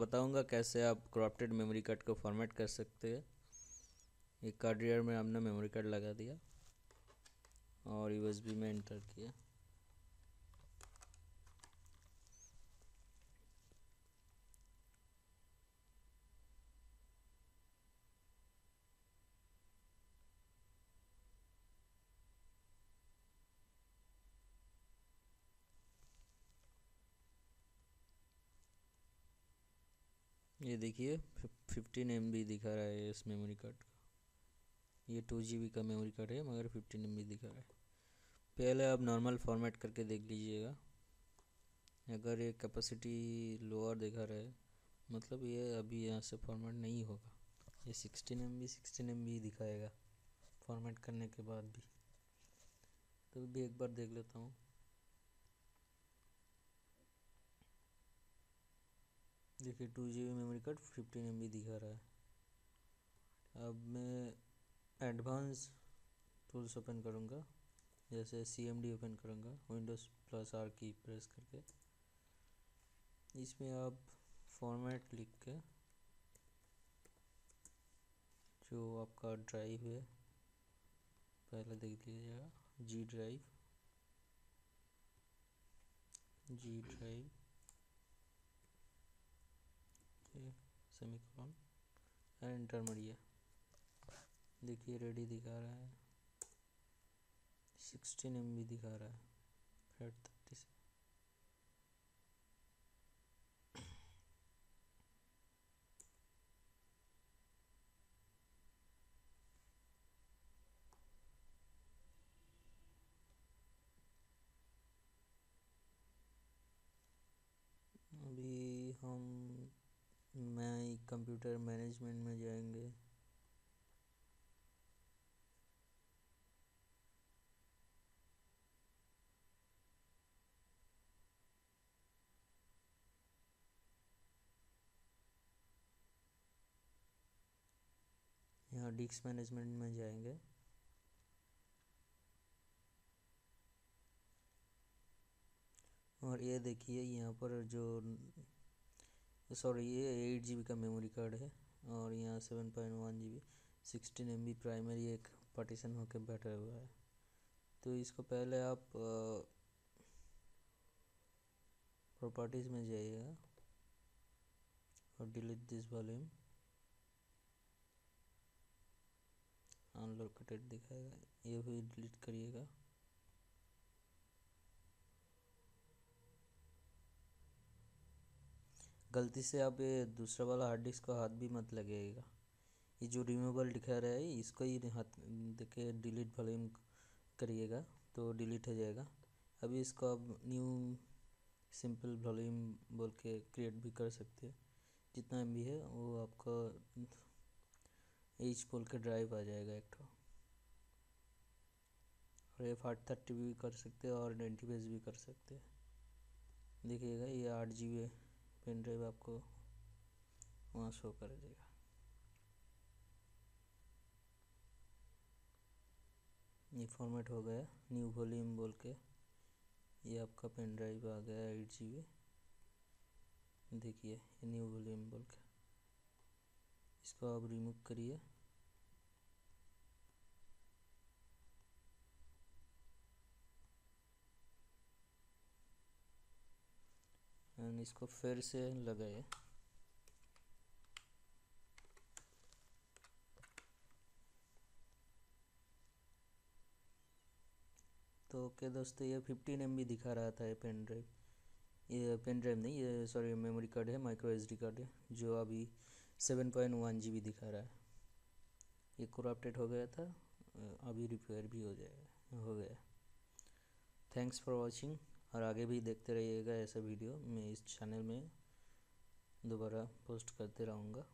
बताऊँगा कैसे आप क्रॉप्टेड मेमोरी कार्ड को फॉर्मेट कर सकते हैं। एक कार्ड रीडर में हमने मेमोरी कार्ड लगा दिया और यूएसबी में एंटर किया। ये देखिए फिफ्टीन एम दिखा रहा है इस मेमोरी कार्ड का। ये टू जी का मेमोरी कार्ड है, मगर फिफ्टीन एम दिखा रहा है। पहले आप नॉर्मल फॉर्मेट करके देख लीजिएगा। अगर ये कैपेसिटी लोअर दिखा रहा है मतलब ये अभी यहाँ से फॉर्मेट नहीं होगा। ये sixteen M B sixteen M B दिखाएगा फॉर्मेट करने के बाद भी। तो भी एक बार देख लेता हूँ। देखिए two G B memory card fifteen M B दिखा रहा है। अब मैं एडवांस टूल्स ओपन करूँगा, जैसे सी एम डी ओपन करूँगा Windows plus R key press करके। इसमें आप फॉर्मेट लिख के जो आपका ड्राइव है, पहले देख लीजिएगा G drive G drive semicolon and intermediate देखिए रेडी दिखा रहा है। सिक्सटीन एम दिखा रहा है फेट थर्टी से अभी हम मैं कंप्यूटर मैनेजमेंट में जाएँगे। यहाँ डिस्क मैनेजमेंट में जाएँगे। और ये देखिए, यहाँ पर जो सॉरी, ये एट जी का मेमोरी कार्ड है और यहाँ seven point one G B sixteen M B primary एक पार्टीशन होकर बैठा हुआ है। तो इसको पहले आप प्रॉपर्टीज़ में जाइएगा और डिलीट दिस वॉल्यूम अनलोकेटेड दिखाएगा, ये भी डिलीट करिएगा। गलती से आप ये दूसरा वाला हार्ड डिस्क का हाथ भी मत लगेगा ये जो रिमूवल दिखा रहा है, इसको ही हाथ, देखे डिलीट वॉल्यूम करिएगा तो डिलीट हो जाएगा। अभी इसको आप न्यू सिंपल वॉल्यूम बोल के क्रिएट भी कर सकते हैं। जितना एम है, वो आपका एच बोल के ड्राइव आ जाएगा एक ठो। और ये फाट थर्टी भी कर सकते हैं और पेज भी कर सकते हैं। देखिएगा, ये आठ जी बी पेन ड्राइव आपको वहाँ शो कर देगा। ये फॉर्मेट हो गया न्यू वॉल्यूम बोल के। ये आपका पेन ड्राइव आ गया एट जी बी देखिए न्यू वॉल्यूम बोल के। इसको आप रिमूव करिए। इसको फिर से लगाए। तो ओके दोस्तों, ये फिफ्टीन एम दिखा रहा था ये पेन ड्राइव ये पेन ड्राइव नहीं, ये सॉरी मेमोरी कार्ड है माइक्रो एसडी कार्ड है, जो अभी सेवन पॉइंट वन जी दिखा रहा है। ये करप्टेड हो गया था अभी रिपेयर भी हो जाएगा हो गया। थैंक्स फॉर वॉचिंग और आगे भी देखते रहिएगा ऐसा वीडियो। मैं इस चैनल में दोबारा पोस्ट करते रहूँगा।